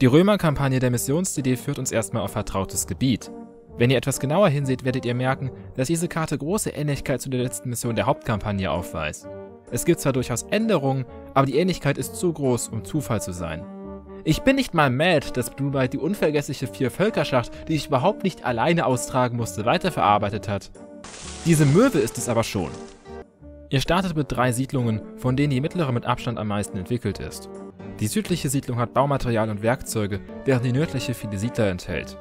Die Römer-Kampagne der Missions-CD führt uns erstmal auf vertrautes Gebiet. Wenn ihr etwas genauer hinseht, werdet ihr merken, dass diese Karte große Ähnlichkeit zu der letzten Mission der Hauptkampagne aufweist. Es gibt zwar durchaus Änderungen, aber die Ähnlichkeit ist zu groß, um Zufall zu sein. Ich bin nicht mal mad, dass Blue die unvergessliche Vier-Völkerschlacht, die ich überhaupt nicht alleine austragen musste, weiterverarbeitet hat. Diese Möwe ist es aber schon. Ihr startet mit drei Siedlungen, von denen die mittlere mit Abstand am meisten entwickelt ist. Die südliche Siedlung hat Baumaterial und Werkzeuge, während die nördliche viele Siedler enthält.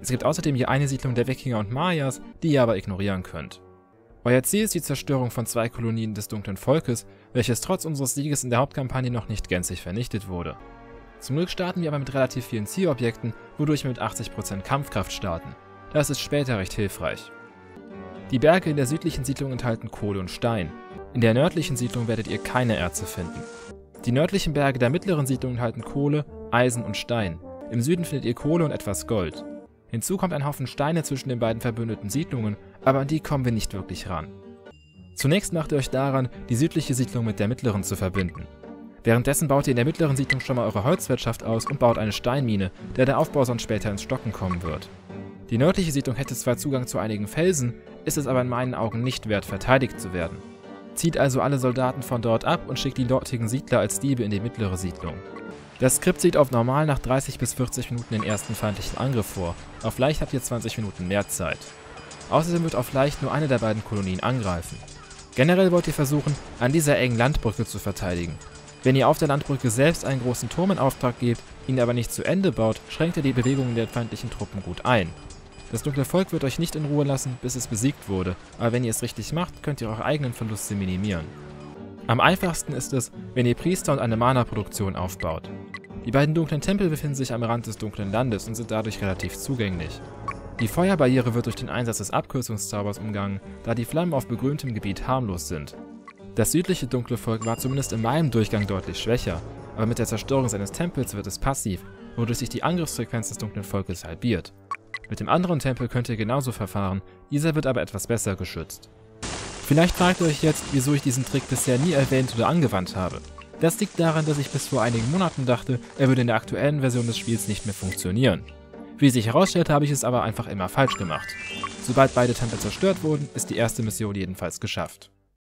Es gibt außerdem hier eine Siedlung der Wikinger und Mayas, die ihr aber ignorieren könnt. Euer Ziel ist die Zerstörung von zwei Kolonien des dunklen Volkes, welches trotz unseres Sieges in der Hauptkampagne noch nicht gänzlich vernichtet wurde. Zum Glück starten wir aber mit relativ vielen Zielobjekten, wodurch wir mit 80% Kampfkraft starten. Das ist später recht hilfreich. Die Berge in der südlichen Siedlung enthalten Kohle und Stein. In der nördlichen Siedlung werdet ihr keine Erze finden. Die nördlichen Berge der mittleren Siedlung enthalten Kohle, Eisen und Stein. Im Süden findet ihr Kohle und etwas Gold. Hinzu kommt ein Haufen Steine zwischen den beiden verbündeten Siedlungen, aber an die kommen wir nicht wirklich ran. Zunächst macht ihr euch daran, die südliche Siedlung mit der mittleren zu verbinden. Währenddessen baut ihr in der mittleren Siedlung schon mal eure Holzwirtschaft aus und baut eine Steinmine, der der Aufbau sonst später ins Stocken kommen wird. Die nördliche Siedlung hätte zwar Zugang zu einigen Felsen, ist es aber in meinen Augen nicht wert, verteidigt zu werden. Zieht also alle Soldaten von dort ab und schickt die dortigen Siedler als Diebe in die mittlere Siedlung. Das Skript sieht auf normal nach 30 bis 40 Minuten den ersten feindlichen Angriff vor, auf leicht habt ihr 20 Minuten mehr Zeit. Außerdem wird auf leicht nur eine der beiden Kolonien angreifen. Generell wollt ihr versuchen, an dieser engen Landbrücke zu verteidigen. Wenn ihr auf der Landbrücke selbst einen großen Turm in Auftrag gebt, ihn aber nicht zu Ende baut, schränkt ihr die Bewegungen der feindlichen Truppen gut ein. Das dunkle Volk wird euch nicht in Ruhe lassen, bis es besiegt wurde, aber wenn ihr es richtig macht, könnt ihr eure eigenen Verluste minimieren. Am einfachsten ist es, wenn ihr Priester und eine Mana-Produktion aufbaut. Die beiden dunklen Tempel befinden sich am Rand des dunklen Landes und sind dadurch relativ zugänglich. Die Feuerbarriere wird durch den Einsatz des Abkürzungszaubers umgangen, da die Flammen auf begrüntem Gebiet harmlos sind. Das südliche dunkle Volk war zumindest in meinem Durchgang deutlich schwächer, aber mit der Zerstörung seines Tempels wird es passiv, wodurch sich die Angriffsfrequenz des dunklen Volkes halbiert. Mit dem anderen Tempel könnt ihr genauso verfahren, dieser wird aber etwas besser geschützt. Vielleicht fragt ihr euch jetzt, wieso ich diesen Trick bisher nie erwähnt oder angewandt habe. Das liegt daran, dass ich bis vor einigen Monaten dachte, er würde in der aktuellen Version des Spiels nicht mehr funktionieren. Wie sich herausstellt, habe ich es aber einfach immer falsch gemacht. Sobald beide Tempel zerstört wurden, ist die erste Mission jedenfalls geschafft.